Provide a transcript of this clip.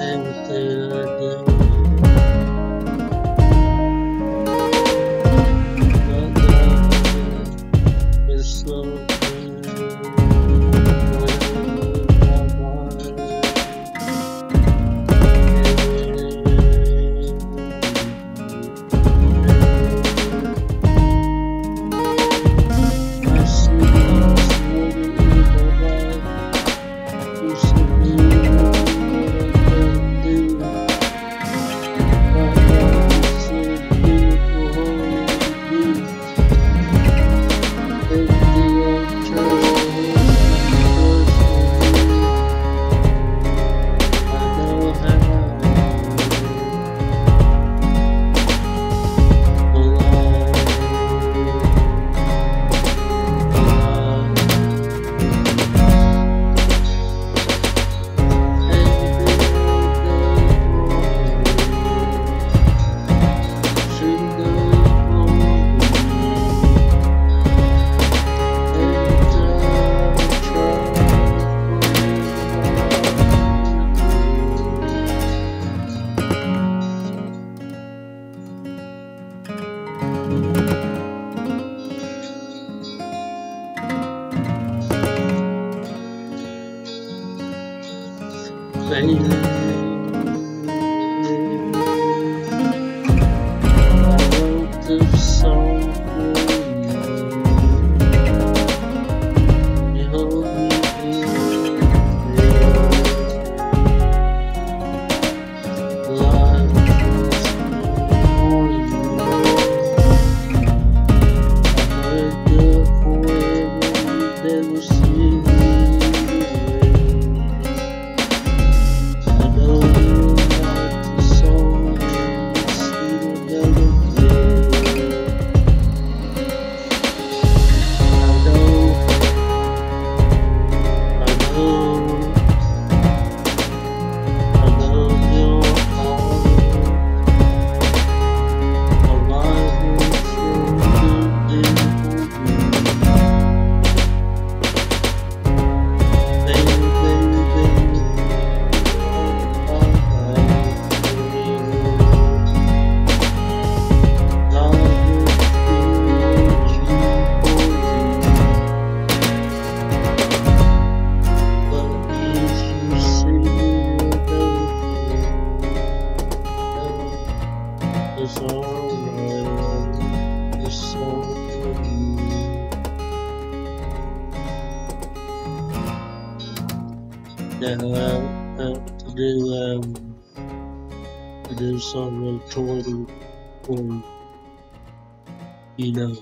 and 等你 uh, uh, to do um, to do some real toilet or you know